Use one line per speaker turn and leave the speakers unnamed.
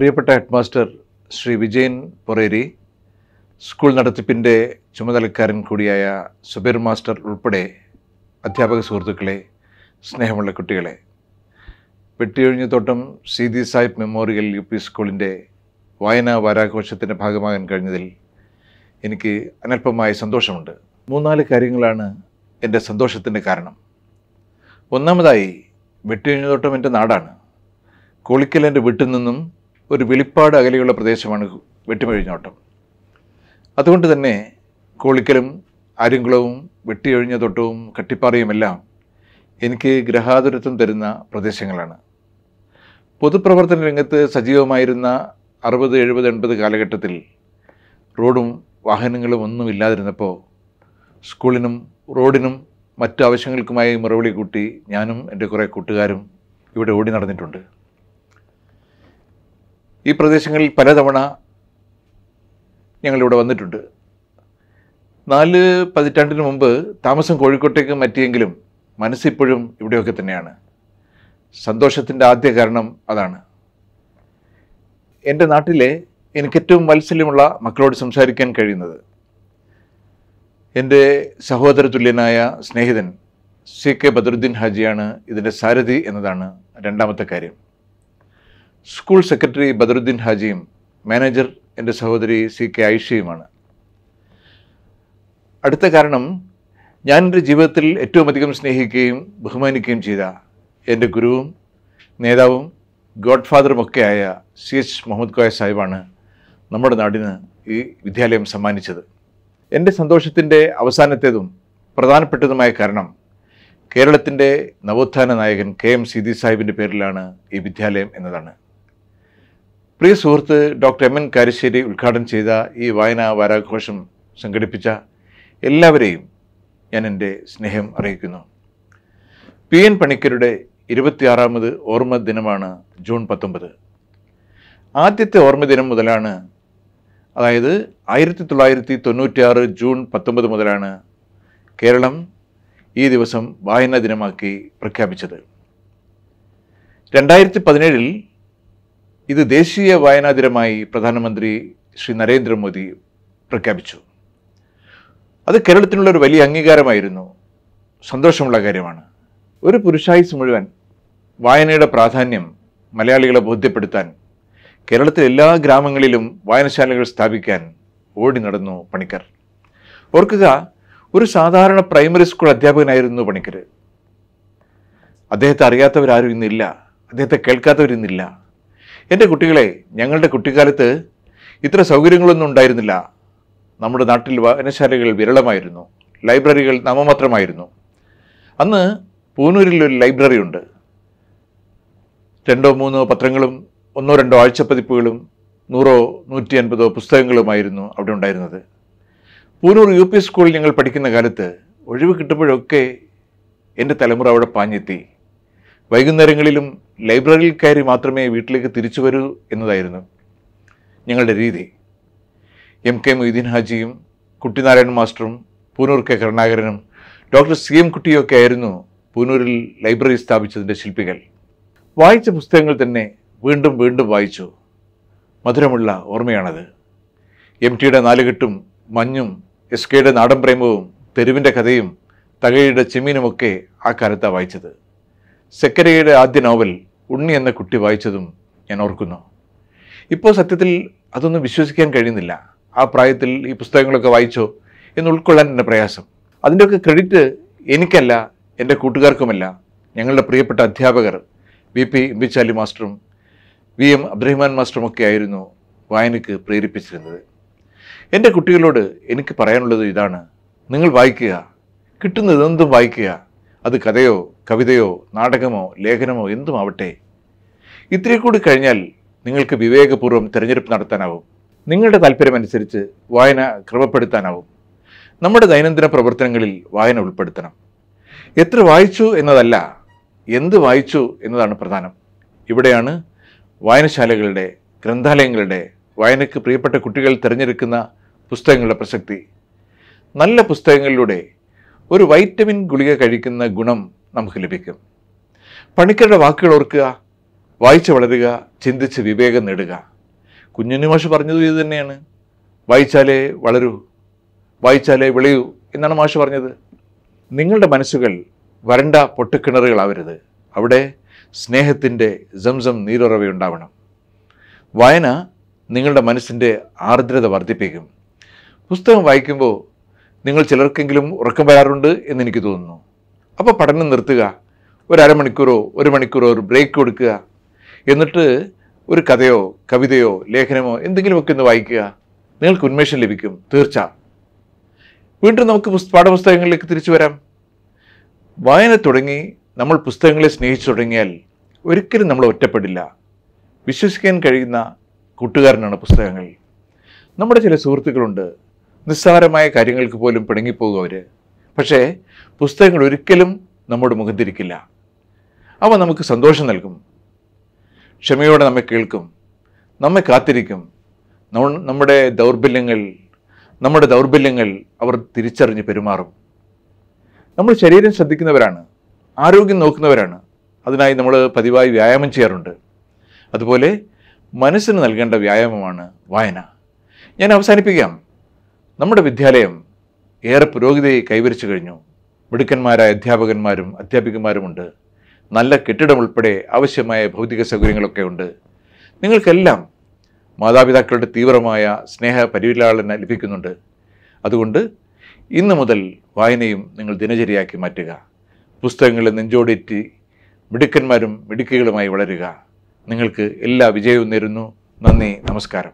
പ്രിയപ്പെട്ട head master Shri Vijayan Poreri school നടത്തിപ്പിന്റെ ചുമതലക്കാരൻ കൂടിയായ സുബീർ മാസ്റ്റർ ഉൾപ്പെടെ അധ്യാപക സുഹൃത്തുക്കളെ സ്നേഹമുള്ള കുട്ടികളെ Vettiyozhinjathottam the Sahib memorial U P സ്കൂളിന്റെ വായനാ വാരാഘോഷത്തിന്റെ ഭാഗമാകാൻ കഴിഞ്ഞതിൽ എനിക്ക് അനൽപമായ സന്തോഷമുണ്ട്. മൂന്നാൽ കാര്യങ്ങളാണ് എന്റെ സന്തോഷത്തിന്റെ കാരണം. ഒന്നാമതായി വെട്ടിയൊഴിഞ്ഞത്തോട്ടം എന്റെ നാടാണ്. കോളിക്കൽ എന്റെ വീട്ടിൽ നിന്നും ഒരു വെളിപ്പാട് അകലെയുള്ള പ്രദേശമാണ് വെട്ടിമഴിഞ്ഞോട്ടം അതുകൊണ്ട് തന്നെ കോളിക്കലും ആര്യങ്കുളവും വെട്ടിയൊഴിഞ്ഞ തൊട്ടവും കട്ടിപ്പാറയുമെല്ലാം എനിക്ക് ഗ്രഹാതുരത്വം തരുന്ന പ്രദേശങ്ങളാണ്. പൊതുപ്രവർത്തന രംഗത്ത് സജീവമായിരുന്ന അറുപത് എഴുപത് എൺപത് കാലഘട്ടത്തിൽ റോഡും വാഹനങ്ങളും ഒന്നും ഇല്ലാതിരുന്നപ്പോൾ സ്കൂളിനും റോഡിനും മറ്റു ആവശ്യങ്ങൾക്കുമായി മറുപടി കൂട്ടി ഞാനും എന്റെ കുറേ കൂട്ടുകാരും ഇവിടെ ഓടി നടന്നിട്ടുണ്ട്. ഈ പ്രദേശങ്ങളിൽ പലതവണ ഞങ്ങളിവിടെ വന്നിട്ടുണ്ട്. നാല് പതിറ്റാണ്ടിന് മുമ്പ് താമസം കോഴിക്കോട്ടേക്ക് മാറ്റിയെങ്കിലും മനസ്സിപ്പോഴും ഇവിടെയൊക്കെ തന്നെയാണ്. സന്തോഷത്തിന്റെ ആദ്യ കാരണം അതാണ്. എന്റെ നാട്ടിലെ എനിക്ക് ഏറ്റവും വത്സല്യമുള്ള മക്കളോട് സംസാരിക്കാൻ കഴിയുന്നത് എന്റെ സഹോദര തുല്യനായ സ്നേഹിതൻ സി കെ ബദറുദ്ദീൻ ഹാജിയാണ്. ഇതിന്റെ സാരഥി എന്നതാണ് രണ്ടാമത്തെ കാര്യം. സ്കൂൾ സെക്രട്ടറി ബദറുദ്ദീൻ ഹാജിയും മാനേജർ എന്റെ സഹോദരി സി കെ ഐഷയുമാണ് അടുത്ത കാരണം ഞാൻ എന്റെ ജീവിതത്തിൽ ഏറ്റവും അധികം സ്നേഹിക്കുകയും ബഹുമാനിക്കുകയും ചെയ്ത എന്റെ ഗുരുവും നേതാവും ഗോഡ് ഫാദറുമൊക്കെ ആയ സി എച്ച് മുഹമ്മദ് കോയ സാഹിബാണ് നമ്മുടെ നാടിന് ഈ വിദ്യാലയം സമ്മാനിച്ചത്. എന്റെ സന്തോഷത്തിന്റെ അവസാനത്തേതും പ്രധാനപ്പെട്ടതുമായ കാരണം കേരളത്തിന്റെ നവോത്ഥാന നായകൻ കെ എം സിദി സാഹിബിന്റെ പേരിലാണ് ഈ വിദ്യാലയം എന്നതാണ്. പ്രിയ സുഹൃത്ത് ഡോക്ടർ എം എൻ കാരിശ്ശേരി ഉദ്ഘാടനം ചെയ്ത ഈ വായനാ വാരാഘോഷം സംഘടിപ്പിച്ച എല്ലാവരെയും ഞാൻ എന്റെ സ്നേഹം അറിയിക്കുന്നു. പി എൻ പണിക്കരുടെ ഇരുപത്തിയാറാമത് ഓർമ്മ ദിനമാണ് ജൂൺ പത്തൊമ്പത്. ആദ്യത്തെ ഓർമ്മ ദിനം മുതലാണ് അതായത് ആയിരത്തി തൊള്ളായിരത്തി തൊണ്ണൂറ്റിയാറ് ജൂൺ പത്തൊമ്പത് മുതലാണ് കേരളം ഈ ദിവസം വായനാ ദിനമാക്കി പ്രഖ്യാപിച്ചത്. രണ്ടായിരത്തി പതിനേഴിൽ ഇത് ദേശീയ വായനാ ദിനമായി പ്രധാനമന്ത്രി ശ്രീ നരേന്ദ്രമോദി പ്രഖ്യാപിച്ചു. അത് കേരളത്തിനുള്ള ഒരു വലിയ അംഗീകാരമായിരുന്നു. സന്തോഷമുള്ള കാര്യമാണ്. ഒരു പുരുഷായുസ് മുഴുവൻ വായനയുടെ പ്രാധാന്യം മലയാളികളെ ബോധ്യപ്പെടുത്താൻ കേരളത്തിലെ എല്ലാ ഗ്രാമങ്ങളിലും വായനശാലകൾ സ്ഥാപിക്കാൻ ഓടി നടന്നു പണിക്കർ. ഓർക്കുക ഒരു സാധാരണ പ്രൈമറി സ്കൂൾ അധ്യാപകനായിരുന്നു പണിക്കർ അദ്ദേഹത്തെ അറിയാത്തവരാരും ഇന്നില്ല. അദ്ദേഹത്തെ കേൾക്കാത്തവരിന്നില്ല. എന്റെ കുട്ടികളെ ഞങ്ങളുടെ കുട്ടിക്കാലത്ത് ഇത്ര സൗകര്യങ്ങളൊന്നും ഉണ്ടായിരുന്നില്ല. നമ്മുടെ നാട്ടിൽ വായനശാലകൾ വിരളമായിരുന്നു. ലൈബ്രറികൾ നാമമാത്രമായിരുന്നു. അന്ന് പൂനൂരിൽ ഒരു ലൈബ്രറി ഉണ്ട്. രണ്ടോ മൂന്നോ പത്രങ്ങളും ഒന്നോ രണ്ടോ ആഴ്ചപ്പതിപ്പുകളും നൂറോ നൂറ്റി അൻപതോ പുസ്തകങ്ങളുമായിരുന്നു അവിടെ ഉണ്ടായിരുന്നത്. പൂനൂർ യു പി സ്കൂളിൽ ഞങ്ങൾ പഠിക്കുന്ന കാലത്ത് ഒഴിവ് കിട്ടുമ്പോഴൊക്കെ എന്റെ തലമുറ അവിടെ പാഞ്ഞെത്തി. വൈകുന്നേരങ്ങളിലും ലൈബ്രറിയിൽ കയറി മാത്രമേ വീട്ടിലേക്ക് തിരിച്ചു വരൂ എന്നതായിരുന്നു ഞങ്ങളുടെ രീതി. എം കെ മൊയ്തീൻ ഹാജിയും കുട്ടിനാരായണൻ മാസ്റ്ററും പൂനൂർ കെ കരുണാകരനും ഡോക്ടർ സി എം കുട്ടിയൊക്കെ ആയിരുന്നു പൂനൂരിൽ ലൈബ്രറി സ്ഥാപിച്ചതിന്റെ ശില്പികൾ. വായിച്ച പുസ്തകങ്ങൾ തന്നെ വീണ്ടും വീണ്ടും വായിച്ചു. മധുരമുള്ള ഓർമ്മയാണത്. എം ടിയുടെ നാലുകെട്ടും മഞ്ഞും എസ് കെയുടെ നാടൻ പ്രേമവും തെരുവിന്റെ കഥയും തകഴിയുടെ ചെമ്മീനുമൊക്കെ ആ കാലത്താണ് വായിച്ചത്. സെക്കരയുടെ ആദ്യ നോവൽ ഉണ്ണി എന്ന കുട്ടി വായിച്ചതും ഞാൻ ഓർക്കുന്നു. ഇപ്പോൾ സത്യത്തിൽ അതൊന്നും വിശ്വസിക്കാൻ കഴിയുന്നില്ല. ആ പ്രായത്തിൽ ഈ പുസ്തകങ്ങളൊക്കെ വായിച്ചോ എന്ന് ഉൾക്കൊള്ളാൻ എന്റെ പ്രയാസം. അതിന്റെയൊക്കെ ക്രെഡിറ്റ് എനിക്കല്ല എന്റെ കൂട്ടുകാർക്കുമല്ല. ഞങ്ങളുടെ പ്രിയപ്പെട്ട അധ്യാപകർ വി പി എംബിച്ചാലി മാസ്റ്ററും വി എം അബ്ദുറഹിമാൻ മാസ്റ്ററും ഒക്കെ ആയിരുന്നു വായനയ്ക്ക് പ്രേരിപ്പിച്ചിരുന്നത്. എന്റെ കുട്ടികളോട് എനിക്ക് പറയാനുള്ളത് ഇതാണ്. നിങ്ങൾ വായിക്കുക കിട്ടുന്നതെന്തും വായിക്കുക. അത് കഥയോ കവിതയോ നാടകമോ ലേഖനമോ എന്തും ആവട്ടെ ഇത്തിരി കൂടി കഴിഞ്ഞാൽ നിങ്ങൾക്ക് വിവേകപൂർവം തിരഞ്ഞെടുപ്പ് നടത്താനാവും. നിങ്ങളുടെ താല്പര്യമനുസരിച്ച് വായന ക്രമപ്പെടുത്താനാവും. നമ്മുടെ ദൈനംദിന പ്രവർത്തനങ്ങളിൽ വായന ഉൾപ്പെടുത്തണം. എത്ര വായിച്ചു എന്നതല്ല എന്ത് വായിച്ചു എന്നതാണ് പ്രധാനം. ഇവിടെയാണ് വായനശാലകളുടെ ഗ്രന്ഥാലയങ്ങളുടെ വായനയ്ക്ക് പ്രിയപ്പെട്ട കുട്ടികൾ തിരഞ്ഞെടുക്കുന്ന പുസ്തകങ്ങളുടെ പ്രസക്തി. നല്ല പുസ്തകങ്ങളിലൂടെ ഒരു വൈറ്റമിൻ ഗുളിക കഴിക്കുന്ന ഗുണം നമുക്ക് ലഭിക്കും. പണിക്കരുടെ വാക്കുകൾ ഓർക്കുക വായിച്ചു വളരുക ചിന്തിച്ച് വിവേകം നേടുക. കുഞ്ഞുണ്ണി മാഷ് പറഞ്ഞതും ഇത് തന്നെയാണ്. വായിച്ചാലേ വളരൂ വായിച്ചാലേ വിളയൂ എന്നാണ് മാഷ് പറഞ്ഞത്. നിങ്ങളുടെ മനസ്സുകൾ വരണ്ട പൊട്ടിക്കിണറുകളാവരുത്. അവിടെ സ്നേഹത്തിന്റെ സംസം നീരുറവയുണ്ടാവണം. വായന നിങ്ങളുടെ മനസ്സിന്റെ ആർദ്രത വർദ്ധിപ്പിക്കും. പുസ്തകം വായിക്കുമ്പോൾ നിങ്ങൾ ചിലർക്കെങ്കിലും ഉറക്കം വരാറുണ്ട് എന്ന് എനിക്ക് തോന്നുന്നു. അപ്പോൾ പഠനം നിർത്തുക. ഒരു അരമണിക്കൂറോ ഒരു മണിക്കൂറോ ഒരു ബ്രേക്ക് കൊടുക്കുക. എന്നിട്ട് ഒരു കഥയോ കവിതയോ ലേഖനമോ എന്തെങ്കിലുമൊക്കെ ഒന്ന് വായിക്കുക. നിങ്ങൾക്ക് ഉന്മേഷം ലഭിക്കും. തീർച്ച വീണ്ടും നമുക്ക് പുസ്- പാഠപുസ്തകങ്ങളിലേക്ക് തിരിച്ചു വരാം. വായന തുടങ്ങി നമ്മൾ പുസ്തകങ്ങളെ സ്നേഹിച്ചു തുടങ്ങിയാൽ ഒരിക്കലും നമ്മൾ ഒറ്റപ്പെടില്ല. വിശ്വസിക്കാൻ കഴിയുന്ന കൂട്ടുകാരനാണ് പുസ്തകങ്ങൾ. നമ്മുടെ ചില സുഹൃത്തുക്കളുണ്ട്. നിസ്സാരമായ കാര്യങ്ങൾക്ക് പോലും പിണങ്ങിപ്പോകും അവർ പക്ഷേ പുസ്തകങ്ങൾ ഒരിക്കലും നമ്മുടെ മുഖത്തിരിക്കില്ല. അവ നമുക്ക് സന്തോഷം നൽകും. ക്ഷമയോടെ നമ്മെ കേൾക്കും. നമ്മെ കാത്തിരിക്കും. നമ്മ- നമ്മുടെ ദൗർബല്യങ്ങൾ നമ്മുടെ ദൗർബല്യങ്ങൾ അവർ തിരിച്ചറിഞ്ഞ് പെരുമാറും. നമ്മൾ ശരീരം ശ്രദ്ധിക്കുന്നവരാണ്. ആരോഗ്യം നോക്കുന്നവരാണ്. അതിനായി നമ്മൾ പതിവായി വ്യായാമം ചെയ്യാറുണ്ട്. അതുപോലെ മനസ്സിന് നൽകേണ്ട വ്യായാമമാണ് വായന. ഞാൻ അവസാനിപ്പിക്കാം. നമ്മുടെ വിദ്യാലയം ഏറെ പുരോഗതി കൈവരിച്ചു കഴിഞ്ഞു. മിടുക്കന്മാരായ അധ്യാപകന്മാരും അധ്യാപികമാരുമുണ്ട് നല്ല കെട്ടിടം ഉൾപ്പെടെ ആവശ്യമായ ഭൗതിക സൗകര്യങ്ങളൊക്കെ ഉണ്ട്. നിങ്ങൾക്കെല്ലാം മാതാപിതാക്കളുടെ തീവ്രമായ സ്നേഹ പരിവിലാളന ലഭിക്കുന്നുണ്ട്. അതുകൊണ്ട് ഇന്നു മുതൽ വായനയും നിങ്ങൾ ദിനചര്യയാക്കി മാറ്റുക. പുസ്തകങ്ങളെ നെഞ്ചോടേറ്റി മിടുക്കന്മാരും മിടുക്കികളുമായി വളരുക. നിങ്ങൾക്ക് എല്ലാ വിജയവും നേരുന്നു. നന്ദി നമസ്കാരം.